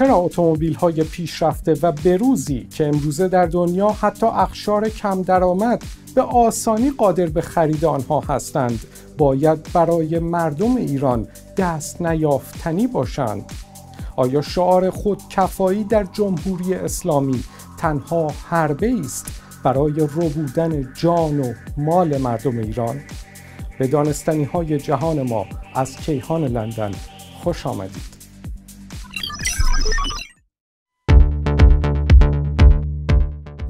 چرا اتومبیل های پیشرفته و بروزی که امروزه در دنیا حتی اخشار کم درآمد به آسانی قادر به خرید آنها هستند باید برای مردم ایران دست نیافتنی باشند. آیا شعار خودکفایی در جمهوری اسلامی تنها حربه است برای ربودن جان و مال مردم ایران؟ به دانستنی های جهان ما از کیهان لندن خوش آمدید.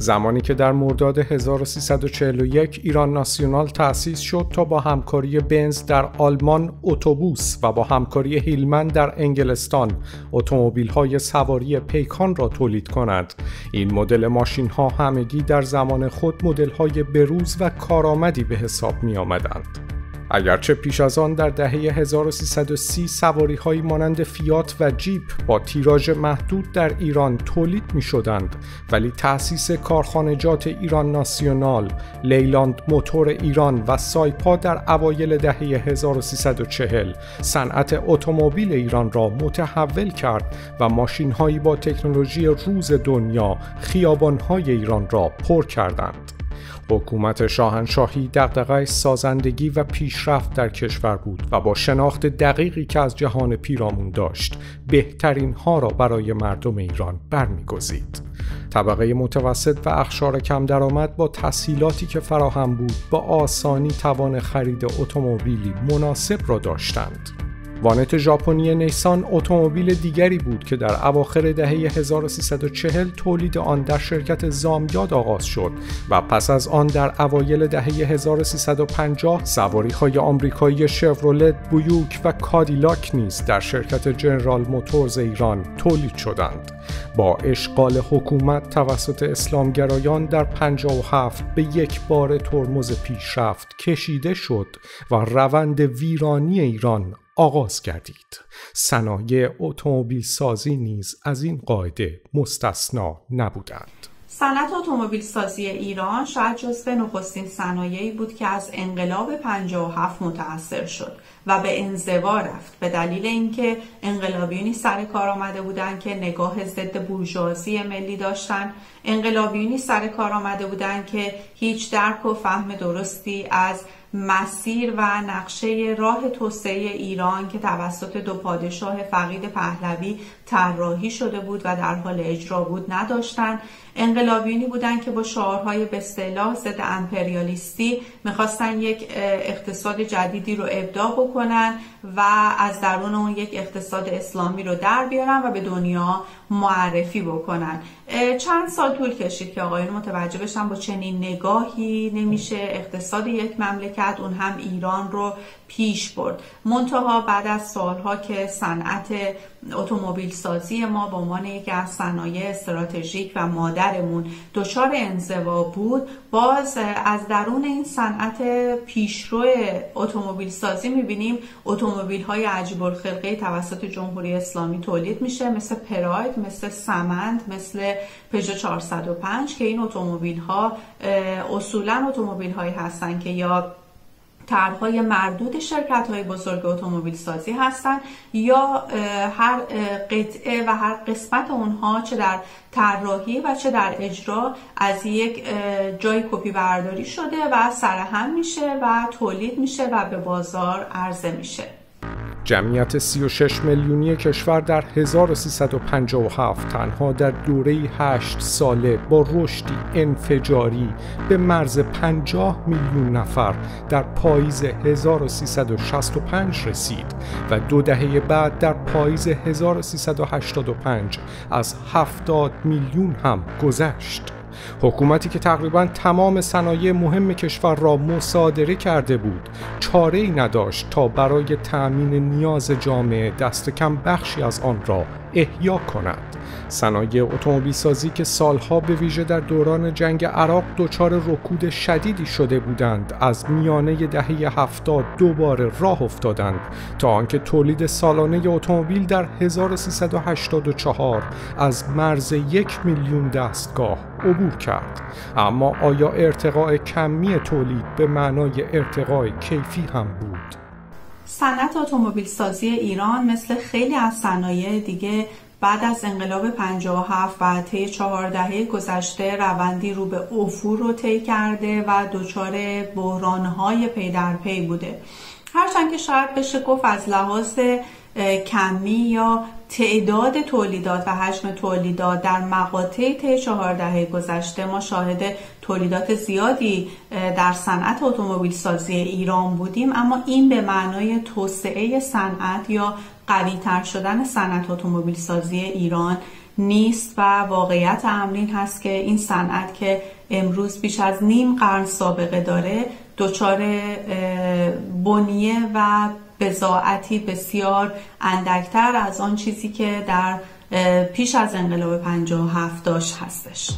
زمانی که در مرداد 1341 ایران ناسیونال تأسیس شد تا با همکاری بنز در آلمان اتوبوس و با همکاری هیلمن در انگلستان اتومبیل سواری پیکان را تولید کند این مدل ماشین ها همگی در زمان خود مدل های بروز و کارآمدی به حساب می آمدند. اگرچه پیش از آن در دهه 1330 سواری های مانند فیات و جیپ با تیراژ محدود در ایران تولید می شدند ولی تأسیس کارخانجات ایران ناسیونال، لیلاند موتور ایران و سایپا در اوایل دهه 1340 صنعت اتومبیل ایران را متحول کرد و ماشین هایی با تکنولوژی روز دنیا خیابان های ایران را پر کردند. حکومت شاهنشاهی دقدقه سازندگی و پیشرفت در کشور بود و با شناخت دقیقی که از جهان پیرامون داشت بهترین ها را برای مردم ایران برمیگزید. طبقه متوسط و اخشار کم درآمد با تسهیلاتی که فراهم بود با آسانی توان خرید اتومبیلی مناسب را داشتند. وانت ژاپنی نیسان اتومبیل دیگری بود که در اواخر دهه 1340 تولید آن در شرکت زامیاد آغاز شد و پس از آن در اوایل دهه 1350 سواری های آمریکایی شفرولت، بویوک و کادیلاک نیز در شرکت جنرال موتورز ایران تولید شدند. با اشغال حکومت توسط اسلامگرایان در 57 به یک بار ترمز پیشرفت کشیده شد و روند ویرانی ایران آغاز کردید. صنایع اتومبیل سازی نیز از این قاعده مستثنا نبودند. صنعت اتومبیل سازی ایران شاید جزو نخستین صنایعی بود که از انقلاب 57 متاثر شد و به انزوا رفت به دلیل اینکه انقلابیونی سر کار آمده بودند که نگاه ضد بورژوازی ملی داشتن. انقلابیونی سر کار آمده بودند که هیچ درک و فهم درستی از مسیر و نقشه راه توسعه ایران که توسط دو پادشاه فقید پهلوی طراحی شده بود و در حال اجرا بود نداشتند انقلابیونی بودند که با شعارهای به اصطلاح ضد امپریالیستی می‌خواستن یک اقتصاد جدیدی رو ابداع بکنن و از درون اون یک اقتصاد اسلامی رو در بیارن و به دنیا معرفی بکنن. چند سال طول کشید که آقایون متوجه بشن با چنین نگاهی نمیشه اقتصاد یک مملکت اون هم ایران رو پیش برد. منتها بعد از سالها که صنعت اتومبیل سازی ما به عنوان یکی از صنایع استراتژیک و مادرمون دچار انزوا بود باز از درون این صنعت پیشرو اتومبیل سازی می‌بینیم اتومبیل های عجیب الخلقه توسط جمهوری اسلامی تولید میشه مثل پراید مثل سمند مثل پژو 405 که این اتومبیل ها اصولا اتومبیل هایی هستن که یا طرحهای مردود شرکت های بزرگ اتومبیل سازی هستند یا هر قطعه و هر قسمت اونها چه در طراحی و چه در اجرا از یک جای کپی برداری شده و سرهم میشه و تولید میشه و به بازار عرضه میشه. جمعیت 36 میلیونی کشور در 1357 تنها در دوره 8 ساله با رشدی انفجاری به مرز 50 میلیون نفر در پاییز 1365 رسید و دو دهه بعد در پاییز 1385 از 70 میلیون هم گذشت. حکومتی که تقریبا تمام صنایع مهم کشور را مصادره کرده بود چاره ای نداشت تا برای تأمین نیاز جامعه دست کم بخشی از آن را احیا کند. صنایع اتومبیل سازی که سالها به ویژه در دوران جنگ عراق دچار رکود شدیدی شده بودند از میانه دهه هفتاد دوباره راه افتادند تا آنکه تولید سالانه اتومبیل در 1384 از مرز یک میلیون دستگاه عبور کرد. اما آیا ارتقاء کمی تولید به معنای ارتقاء کیفی هم بود؟ صنعت اتومبیل سازی ایران مثل خیلی از صنایع دیگه بعد از انقلاب 57 و طی چهار دهه گذشته روندی رو به افور رو طی کرده و دچار بحرانهای پی در پی بوده. هرچند که شاید بشه گفت از لحاظ کمی یا تعداد تولیدات و حجم تولیدات در مقاطع طی چهار دهه گذشته ما شاهد تولیدات زیادی در صنعت اتومبیل سازی ایران بودیم. اما این به معنای توسعه صنعت یا قویتر شدن صنعت اتومبیل سازی ایران نیست و واقعیت امرین هست که این صنعت که امروز بیش از نیم قرن سابقه داره دچار بنیه و بزاعتی بسیار اندکتر از آن چیزی که در پیش از انقلاب 57 داشت هستش.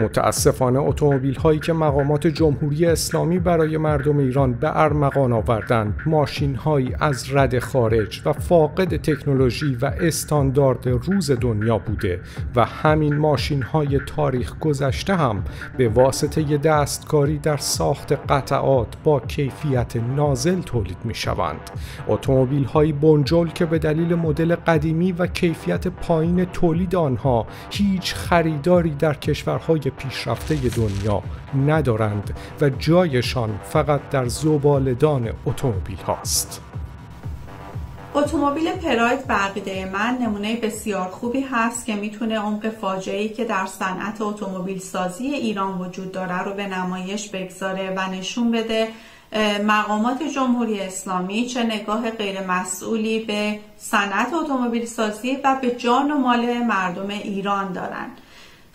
متاسفانه اتومبیل هایی که مقامات جمهوری اسلامی برای مردم ایران به ارمغان آوردند ماشین هایی از رد خارج و فاقد تکنولوژی و استاندارد روز دنیا بوده و همین ماشین های تاریخ گذشته هم به واسطه دستکاری در ساخت قطعات با کیفیت نازل تولید می شوند اتومبیل های بنجل که به دلیل مدل قدیمی و کیفیت پایین تولید آنها هیچ خریداری در کشورهای پیشرفته دنیا ندارند و جایشان فقط در زبالدان اتومبیل هاست. اتومبیل پراید بقیده من نمونه بسیار خوبی هست که می‌تونه عمق فاجعه‌ای که در صنعت اتومبیل سازی ایران وجود داره رو به نمایش بگذاره و نشون بده مقامات جمهوری اسلامی چه نگاه غیر مسئولی به صنعت اتومبیل سازی و به جان و مال مردم ایران دارند.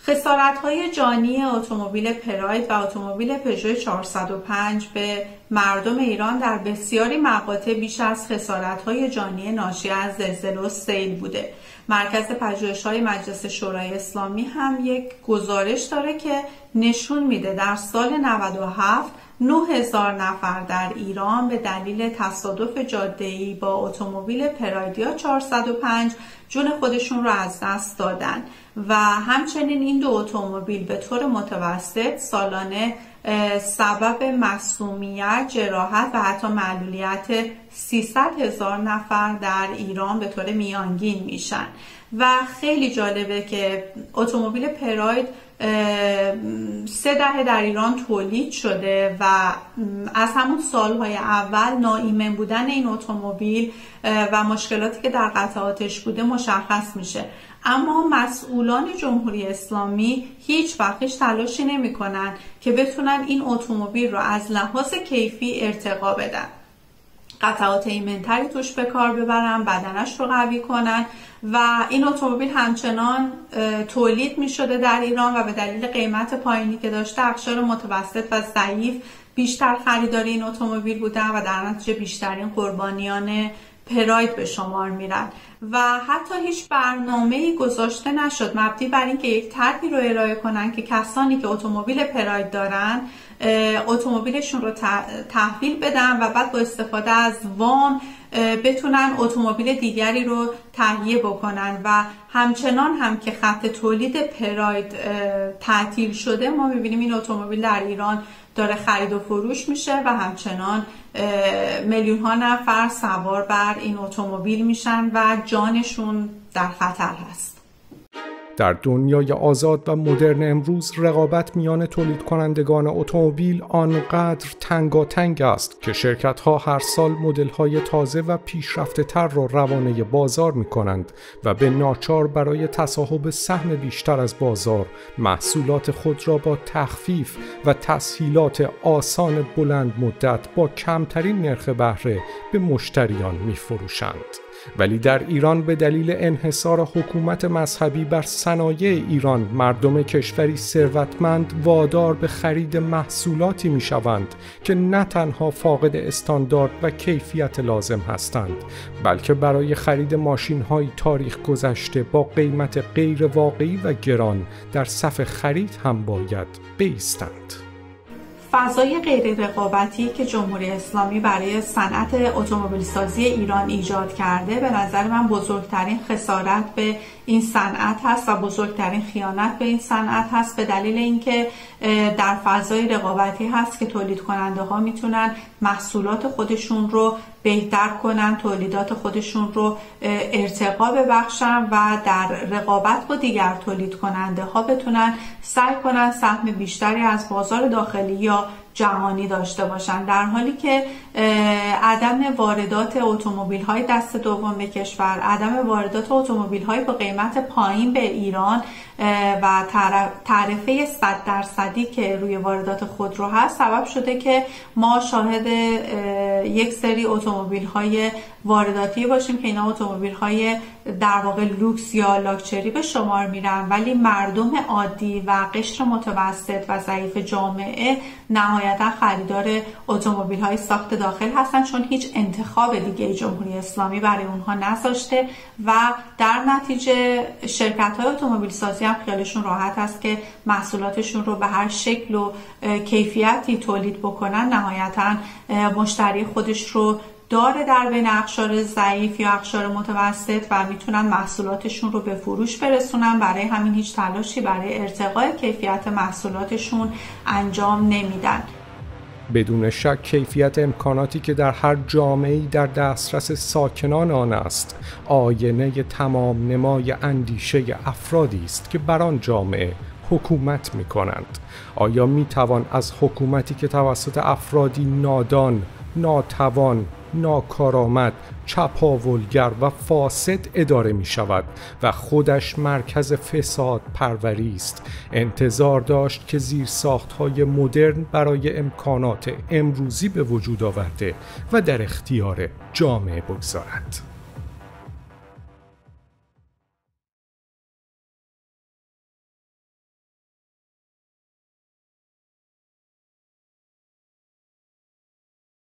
خسارت های جانی اتومبیل پراید و اتومبیل پژو 405 به مردم ایران در بسیاری مقاطع بیش از خسارت های جانی ناشی از زلزله و سیل بوده. مرکز پژوهش های مجلس شورای اسلامی هم یک گزارش داره که نشون میده در سال 97 9000 نفر در ایران به دلیل تصادف جاده‌ای با اتومبیل پرایدیا 405 جون خودشون رو از دست دادن. و همچنین این دو اتومبیل به طور متوسط سالانه سبب مسئولیت، جراحت و حتی معلولیت 300 هزار نفر در ایران به طور میانگین میشن. و خیلی جالبه که اتومبیل پراید سه دهه در ایران تولید شده و از همون سالهای اول ناایمن بودن این اتومبیل و مشکلاتی که در قطعاتش بوده مشخص میشه. اما مسئولان جمهوری اسلامی هیچ وقتش تلاشی نمی‌کنن که بتونن این اتومبیل رو از لحاظ کیفی ارتقا بدن. قطعات ایمنتری توش به کار ببرن بدنش رو قوی کنن و این اتومبیل همچنان تولید می شده در ایران و به دلیل قیمت پایینی که داشته اقشار متوسط و ضعیف بیشتر خریداری این اتومبیل بودن و در نتیجه بیشترین قربانیان پراید به شمار میرن. و حتی هیچ برنامه گذاشته نشد مبنی بر اینکه یک طرحی رو ارائه کنن که کسانی که اتومبیل پراید دارن اتومبیلشون رو تحویل بدن و بعد با استفاده از وام بتونن اتومبیل دیگری رو تهیه بکنن و همچنان هم که خط تولید پراید تعطیل شده ما می‌بینیم این اتومبیل در ایران داره خرید و فروش میشه و همچنان میلیون ها نفر سوار بر این اتومبیل میشن و جانشون در خطر هست. در دنیای آزاد و مدرن امروز رقابت میان تولید کنندگان اتومبیل آنقدر تنگاتنگ است که شرکت ها هر سال مدل های تازه و پیشرفته تر را روانه بازار می کنند و به ناچار برای تصاحب سهم بیشتر از بازار محصولات خود را با تخفیف و تسهیلات آسان بلند مدت با کمترین نرخ بهره به مشتریان می فروشند. ولی در ایران به دلیل انحصار حکومت مذهبی بر صنایع ایران مردم کشوری ثروتمند وادار به خرید محصولاتی می شوند که نه تنها فاقد استاندارد و کیفیت لازم هستند بلکه برای خرید ماشین های تاریخ گذشته با قیمت غیر واقعی و گران در صف خرید هم باید بیستند. فضای غیر رقابتی که جمهوری اسلامی برای صنعت اتومبیل سازی ایران ایجاد کرده به نظر من بزرگترین خسارت به این صنعت هست و بزرگترین خیانت به این صنعت هست به دلیل اینکه در فضای رقابتی هست که تولید کننده ها می‌تونن محصولات خودشون رو بهتر کنن تولیدات خودشون رو ارتقا ببخشن و در رقابت با دیگر تولید کننده ها بتونن سعی کنن سهم بیشتری از بازار داخلی یا جهانی داشته باشند در حالی که عدم واردات اتومبیل های دست دوم به کشور عدم واردات اتومبیل های با قیمت پایین به ایران و تعرفه 100 درصدی که روی واردات خودرو هست سبب شده که ما شاهد یک سری اتومبیل های وارداتی باشیم که اینا اتومبیل های در واقع لوکس یا لاکچری به شمار میرن. ولی مردم عادی و قشر متوسط و ضعیف جامعه نهایتا خریدار اتومبیل های ساخت داخل هستن چون هیچ انتخاب دیگه جمهوری اسلامی برای اونها نذاشته و در نتیجه شرکت های اتومبیل سازی هم خیالشون راحت است که محصولاتشون رو به هر شکل و کیفیتی تولید بکنن. نهایتا مشتری خودش رو داره در بین اقشار ضعیف یا اقشار متوسط و می‌تونن محصولاتشون رو به فروش برسونن برای همین هیچ تلاشی برای ارتقای کیفیت محصولاتشون انجام نمیدن. بدون شک کیفیت امکاناتی که در هر جامعه در دسترس ساکنان آن است آینه تمام نمای اندیشه افرادی است که بر آن جامعه حکومت می کنند آیا می توان از حکومتی که توسط افرادی نادان ناتوان ناکارآمد چپاولگر و فاسد اداره می شود و خودش مرکز فساد پروری است. انتظار داشت که زیر ساخت های مدرن برای امکانات امروزی به وجود آورده و در اختیار جامعه بگذارد.